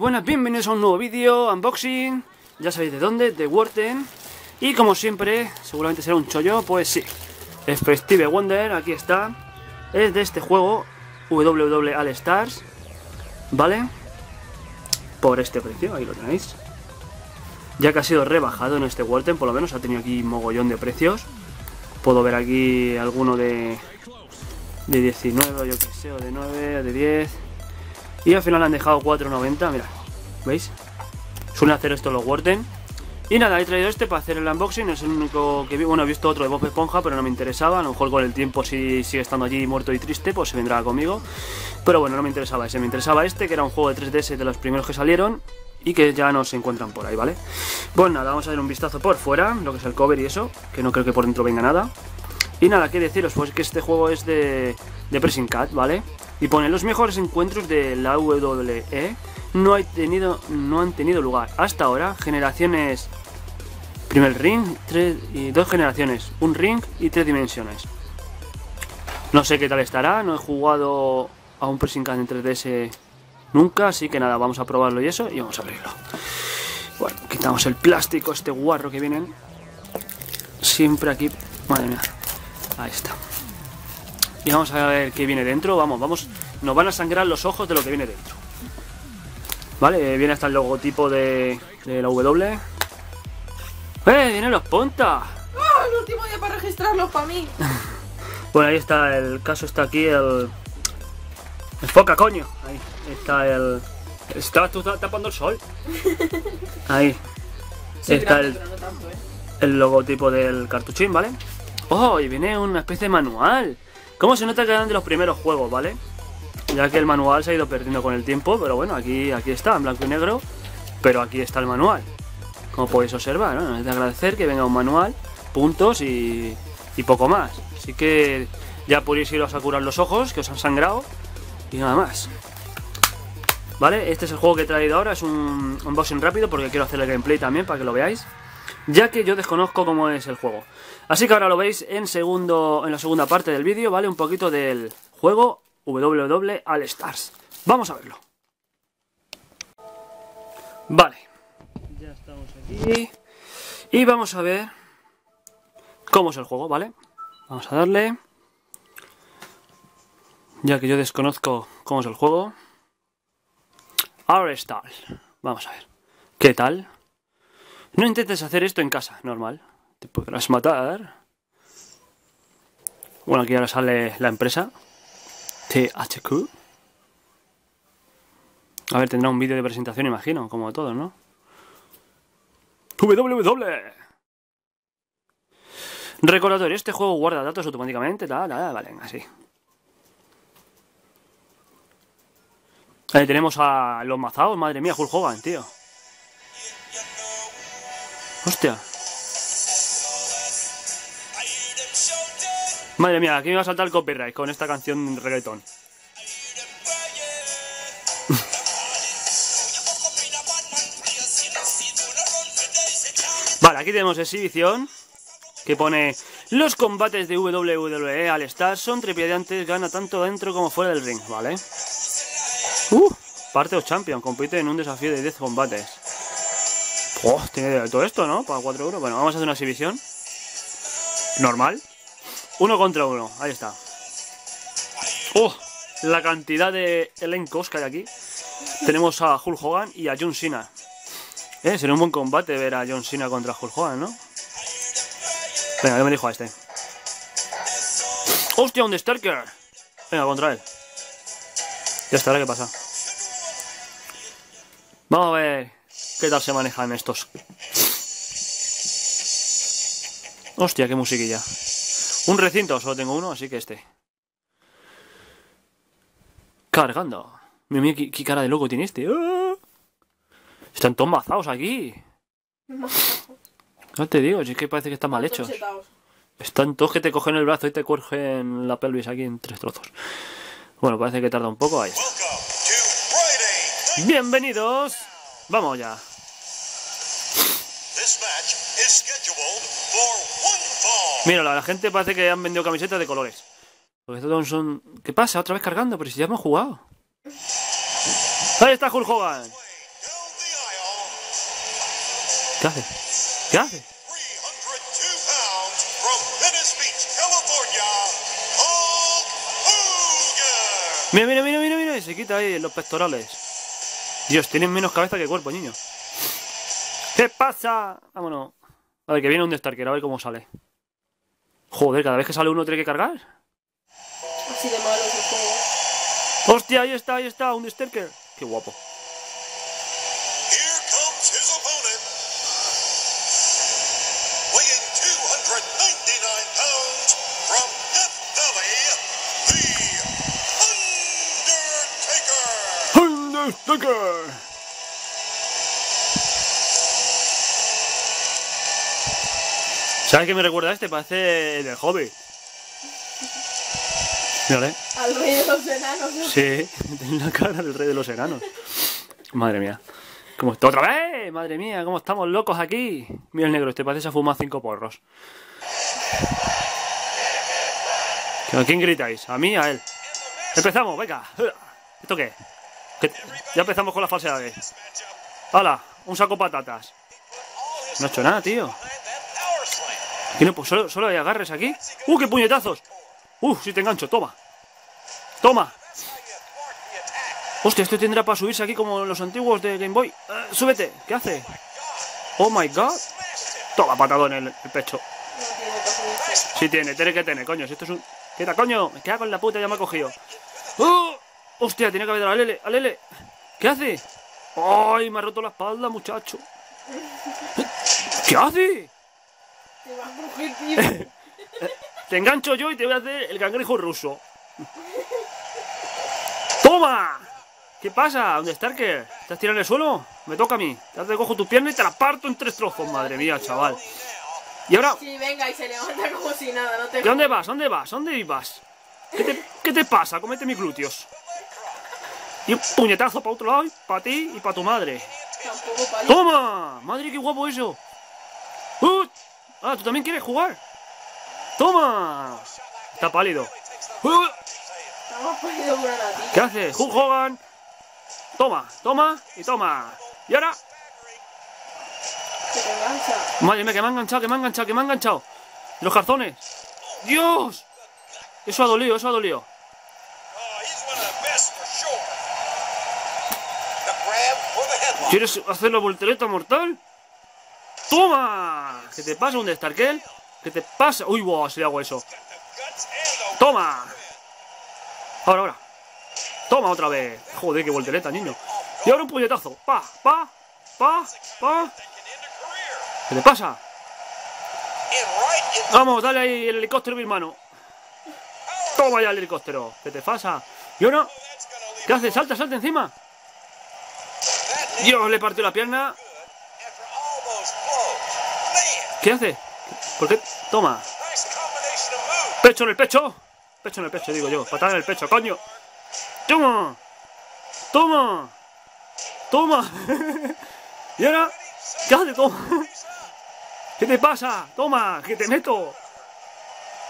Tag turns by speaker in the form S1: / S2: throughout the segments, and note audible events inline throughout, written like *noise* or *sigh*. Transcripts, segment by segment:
S1: buenas, bienvenidos a un nuevo vídeo, unboxing Ya sabéis de dónde, de Worten. Y como siempre, seguramente será un chollo, pues sí Festive Wonder, aquí está. Es de este juego, WW All Stars ¿Vale? Por este precio, ahí lo tenéis. Ya que ha sido rebajado en este Worten, por lo menos ha tenido aquí mogollón de precios. Puedo ver aquí alguno de, de 19, yo que sé, o de 9, o de 10 y al final han dejado 4.90, mira, ¿veis? Suelen hacer esto los Warden. Y nada, he traído este para hacer el unboxing, es el único que vi, bueno, he visto otro de Bob Esponja, pero no me interesaba, a lo mejor con el tiempo si sigue estando allí muerto y triste, pues se vendrá conmigo. Pero bueno, no me interesaba ese, me interesaba este, que era un juego de 3DS de los primeros que salieron, y que ya no se encuentran por ahí, ¿vale? Pues nada, vamos a dar un vistazo por fuera, lo que es el cover y eso, que no creo que por dentro venga nada. Y nada, qué deciros, pues que este juego es de, de Pressing Cat, ¿vale? Y pone, los mejores encuentros de la WWE no, han tenido lugar. Hasta ahora, generaciones... Primer ring, y dos generaciones, un ring y tres dimensiones. No sé qué tal estará, no he jugado a un pressing en 3DS nunca, así que nada, vamos a probarlo y eso, y vamos a abrirlo. Bueno, quitamos el plástico, este guarro que vienen. Siempre aquí... Madre mía. Ahí está. Y vamos a ver qué viene dentro. Vamos, vamos. Nos van a sangrar los ojos de lo que viene dentro. Vale, viene hasta el logotipo de, de la W. ¡Eh! ¡Vienen los puntas!
S2: ¡Oh! El último día para registrarlos para mí. *laughs*
S1: bueno, ahí está, el caso está aquí, el... El foca, coño. Ahí está el... Estabas tú tapando el sol. *laughs* Ahí.
S2: Sí,
S1: está
S2: grande,
S1: el,
S2: pero no tanto, ¿eh?
S1: el logotipo del cartuchín, ¿vale? Oh, y viene una especie de manual. ¿Cómo se nota que eran de los primeros juegos, ¿vale? Ya que el manual se ha ido perdiendo con el tiempo, pero bueno, aquí, aquí está, en blanco y negro. Pero aquí está el manual. Como podéis observar, ¿no? Es de agradecer que venga un manual, puntos y, poco más. Así que ya podéis iros a curar los ojos, que os han sangrado. Y nada más. ¿Vale? Este es el juego que he traído ahora, es un unboxing rápido porque quiero hacer el gameplay también para que lo veáis. Ya que yo desconozco cómo es el juego. Así que ahora lo veis en, segundo, en la segunda parte del vídeo, ¿vale? Un poquito del juego WW All Stars. Vamos a verlo. Vale. Ya estamos aquí. Y vamos a ver cómo es el juego, ¿vale? Vamos a darle. Ya que yo desconozco cómo es el juego. All Stars. Vamos a ver. ¿Qué tal? No intentes hacer esto en casa, normal. Te podrás matar. Bueno, aquí ahora sale la empresa. THQ. A ver, tendrá un vídeo de presentación, imagino, como todos, ¿no? WW. Recordatorio, este juego guarda datos automáticamente, tal, tal, vale, así. Ahí tenemos a los mazados, madre mía, Hulk Hogan, tío. Hostia. Madre mía, aquí me va a saltar el copyright con esta canción reggaetón. *laughs* vale, aquí tenemos exhibición que pone los combates de WWE al Star son trepidantes, gana tanto dentro como fuera del ring, ¿vale? Uh, parte of Champion, compite en un desafío de 10 combates. Oh, tiene todo esto, ¿no? Para 4 euros. Bueno, vamos a hacer una exhibición. Normal. Uno contra uno. Ahí está. Oh, la cantidad de elencos que hay aquí. Tenemos a Hulk Hogan y a John Cena. Eh, sería un buen combate ver a John Cena contra Hulk Hogan, ¿no? Venga, yo me dijo a este. ¡Hostia, un Starker! Venga, contra él. Ya está, ¿qué pasa? Vamos a ver qué tal se manejan estos. Hostia, qué musiquilla. Un recinto, solo tengo uno, así que este. Cargando. Mira, mira qué, qué cara de loco tiene este. ¡Ah! Están todos mazados aquí. No te digo, si es que parece que están mal hechos. Están todos que te cogen el brazo y te cogen la pelvis aquí en tres trozos. Bueno, parece que tarda un poco. Ahí está. Bienvenidos. Vamos ya. Mira, la, gente parece que han vendido camisetas de colores. Porque estos son... ¿Qué pasa? Otra vez cargando, pero si ya hemos jugado. Ahí está Hulk Hogan. ¿Qué hace? ¿Qué hace?
S3: 302 pounds from Venice Beach, California, Hulk Hogan.
S1: Mira, mira, mira, mira, mira, se quita ahí los pectorales. Dios, tienen menos cabeza que cuerpo, niño. ¿Qué pasa? Vámonos. A ver, que viene un Destarker, a ver cómo sale. Joder, cada vez que sale uno tiene que cargar.
S2: Así de malo es el juego.
S1: ¡Hostia, ahí está, ahí está, un Destarker! Qué guapo. ¿Sabes qué me recuerda a este? Parece el del Hobbit. Mírale.
S2: Al rey de los enanos. ¿no?
S1: Sí, *laughs* tiene la cara del rey de los enanos. Madre mía. ¿Cómo está otra vez? Madre mía, cómo estamos locos aquí. Mira el negro, este parece que se ha fumado cinco porros. ¿A quién gritáis? ¿A mí? ¿A él? Empezamos, venga. ¿Esto qué? Ya empezamos con las falsedades. ¡Hala! Un saco patatas. No ha hecho nada, tío. ¿Qué no? Pues solo, solo hay agarres aquí. ¡Uh, qué puñetazos! ¡Uh, si te engancho! ¡Toma! ¡Toma! Hostia, esto tendrá para subirse aquí como los antiguos de Game Boy. Eh, ¡Súbete! ¿Qué hace? ¡Oh my god! Toma patadón en el, pecho.
S2: Que.
S1: Sí tiene, tiene que tener, coño. Si esto es un. ¡Quieta, coño! Me cago en la puta, ya me ha cogido. ¡Oh! ¡Hostia! Tiene que haber dado a Lele, a Lele. ¿Qué hace? ¡Ay! Me ha roto la espalda, muchacho. ¿Qué hace?
S2: Te va a crujir, tío. *laughs*
S1: Te engancho yo y te voy a hacer el cangrejo ruso. ¡Toma! ¿Qué pasa? ¿Dónde está Starker? ¿Estás tirando en el suelo? Me toca a mí. Te cojo tu pierna y te la parto en tres trozos. Madre mía, chaval. Y ahora,
S2: Sí, venga, y se levanta como si nada, no te
S1: ¿de dónde vas? ¿Dónde vas? ¿Dónde vas? ¿Qué te, qué te pasa? Comete mis glúteos. Y un puñetazo para otro lado, para ti y para tu madre. ¡Toma! ¡Madre, qué guapo eso! ¡Uh! Ah, ¿tú también quieres jugar? ¡Toma! Está pálido. ¡Uh! ¿Qué hace? Hulk Hogan. Toma, toma y toma. Y ahora. Madre mía, que me ha enganchado, que me ha enganchado, que me ha enganchado. Los calzones. ¡Dios! Eso ha dolido, eso ha dolido. ¿Quieres hacer la voltereta mortal? ¡Toma! ¿Qué te pasa, un Starkel? ¿Qué te pasa? Uy, wow, si le hago eso. ¡Toma! Ahora, ahora. Toma otra vez. Joder, qué voltereta, niño. Y ahora un puñetazo. Pa, pa, pa, pa. ¿Qué te pasa? Vamos, dale ahí el helicóptero, mi hermano. Toma ya el helicóptero. ¿Qué te pasa? Y ahora, ¿qué hace? Salta, salta encima. Dios, le partió la pierna. ¿Qué hace? ¿Por qué? Toma. Pecho en el pecho. Pecho en el pecho, digo yo. Patada en el pecho, coño. Toma. Toma. Toma. *laughs* y ahora, ¿qué hace? Toma. ¿Qué te pasa? Toma, que te meto.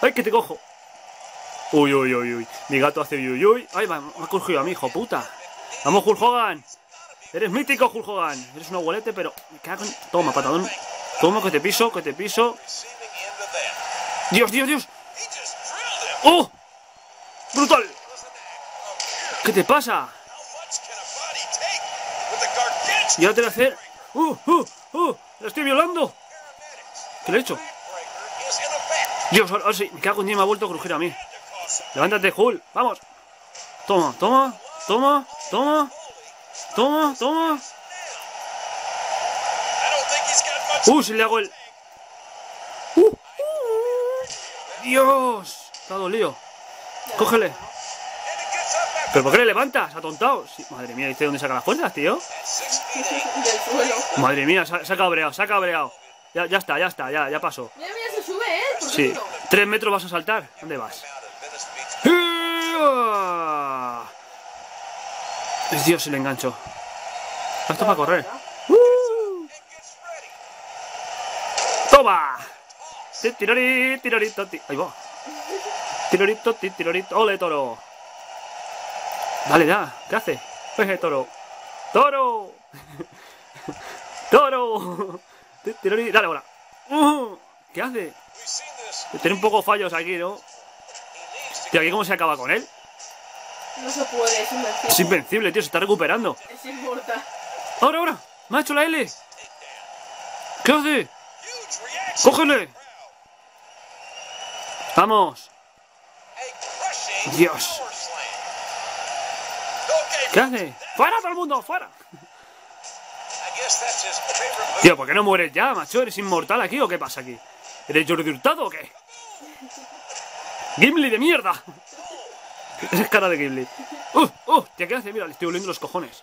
S1: Ay, que te cojo. Uy, uy, uy, uy. Mi gato hace uy, uy. Ay, me ha cogido a mi hijo puta. Vamos, Hulk Hogan. Eres mítico, Hulk. Eres un abuelete, pero me cago. Toma, patadón. Toma, que te piso, que te piso. Dios, Dios, Dios. ¡Oh! ¡Brutal! ¿Qué te pasa? Y ahora te voy a hacer... ¡Uh, uh, uh! ¡La estoy violando! ¿Qué le he hecho? Dios, ahora sí, me cago en día, me ha vuelto a crujir a mí. Levántate, Hulk, vamos. Toma, toma, toma, toma, toma, toma. ¡Uh, si le hago el... ¡Uh! uh. ¡Dios! Está dolido. Cógele. ¿Pero por qué le levantas, atontado? Sí, madre mía, ¿viste dónde saca las fuerzas, tío?
S3: that 68.
S2: Del suelo.
S1: Madre mía, se ha, se ha cabreado, se ha cabreado. Ya, ya está, ya está, ya, ya pasó.
S2: Mira, mira, se sube él. ¿Por qué
S1: Sí. ¿Tres metros vas a saltar? ¿Dónde vas?
S3: Out of Venice Beach.
S1: ¡Ia! Es Dios, si le engancho. Esto para correr. ¡Toma! Ti, Tirori, tirorito, ti- Ahí va. Tirorito, ti, tirorito. ¡Ole, toro! Dale ya, ¿qué hace? Peje, toro. ¡Toro! *laughs* ¡Toro! Ti, tirari, Dale ahora. Uh, ¿Qué hace? Tiene un poco fallos aquí, ¿no? Tío, aquí cómo se acaba con él.
S2: No se puede, es invencible.
S1: Es invencible, tío, se está recuperando.
S2: Es inmortal.
S1: Ahora, ahora. Me ha hecho la L. ¿Qué hace? ¡Cógele! Vamos. Dios. ¿Qué hace? ¡Fuera todo el mundo! ¡Fuera! Tío, ¿por qué no mueres ya, macho? ¿Eres inmortal aquí o qué pasa aquí? ¿Eres Jordi Hurtado o qué? ¡Gimli de mierda! Esa es cara de. ¡Uh! ¡Uh! Tío, ¿qué hace? Mira, le estoy oliendo los cojones.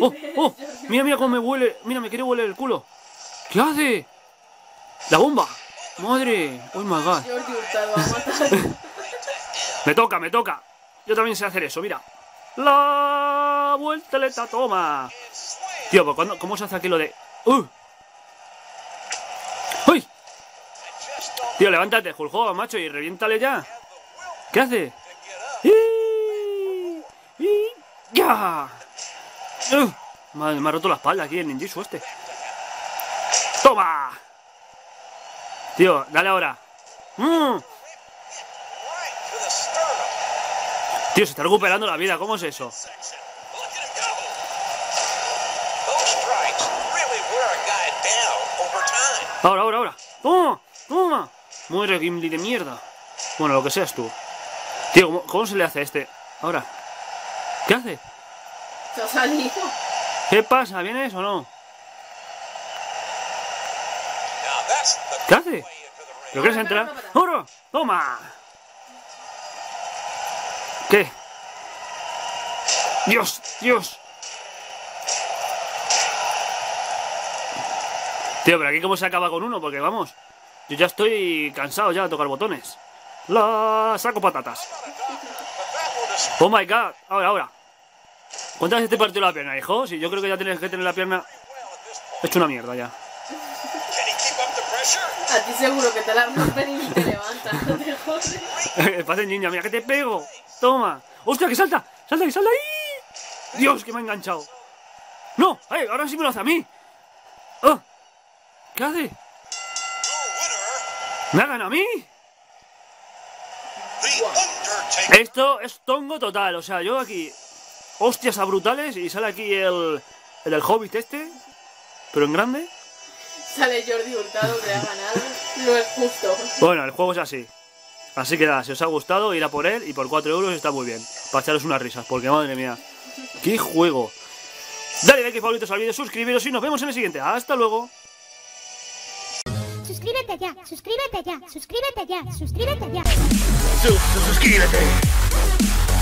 S1: ¡Oh! ¡Oh! Mira, mira cómo me huele. Mira, me quiere huele el culo. ¿Qué hace? ¡La bomba! ¡Madre! ¡Oh, my God! *laughs* Me toca, me toca. Yo también sé hacer eso, mira. La vuelta toma. Tío, pues ¿cuándo- ¿cómo se hace aquí lo de... ¡Uh! ¡Uy! Tío, levántate, Hogan, macho, y reviéntale ya. ¿Qué hace? ¡Y! ¡Ya! Me, ha- me ha roto la espalda aquí el ninjitsu este. ¡Toma! Tío, dale ahora. ¡Mm!
S3: Sternum.
S1: Tío, se está recuperando la vida, ¿cómo es eso? Ahora, ahora, ahora. ¡Toma! ¡Toma! Muere Gimli de mierda. Bueno, lo que seas tú. Tío, ¿cómo, cómo se le hace a este? Ahora. ¿Qué hace?
S2: Se ha salido.
S1: ¿Qué pasa? ¿Vienes o no? ¿Qué hace? ¿Pero quieres entrar? ¡Ahora! ¡Toma! ¿Qué? ¡Dios! ¡Dios! Tío, pero aquí cómo se acaba con uno, porque vamos. Yo ya estoy cansado ya de tocar botones. La saco patatas. Oh my god. Ahora, ahora. ¿Cuántas veces te partió la pierna, hijo? Si yo creo que ya tienes que tener la pierna
S3: point.
S1: hecho una mierda ya.
S3: He?
S2: A ti seguro que te la rompen y te levantas. No te jodes. *laughs*
S1: Pase niña, mira que te pego. Toma. ¡Hostia, que salta! ¡Salta, que salta ahí! Dios, que me ha enganchado. ¡No! ¡Ay, ahora sí me lo hace a mí! ¡Ah! ¿Qué hace? ¿Me ha ganado a mí? Esto es tongo total. O sea, yo aquí... Hostias a brutales y sale aquí el... El Hobbit este. Pero en grande.
S2: Sale Jordi Hurtado que ha ganado. No es justo.
S1: Bueno, el juego es así. Así que nada, si os ha gustado, ir a por él y por 4 euros está muy bien. Para echaros unas risas, porque madre mía. ¡Qué juego! Dale like y favoritos al vídeo, suscribiros y nos vemos en el siguiente. ¡Hasta luego!
S4: Suscríbete ya, suscríbete ya, suscríbete ya, suscríbete ya.
S5: Su- su- suscríbete.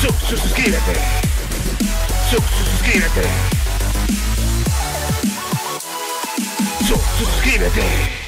S5: Su- su- suscríbete. Su- su- suscríbete. Su- su- suscríbete.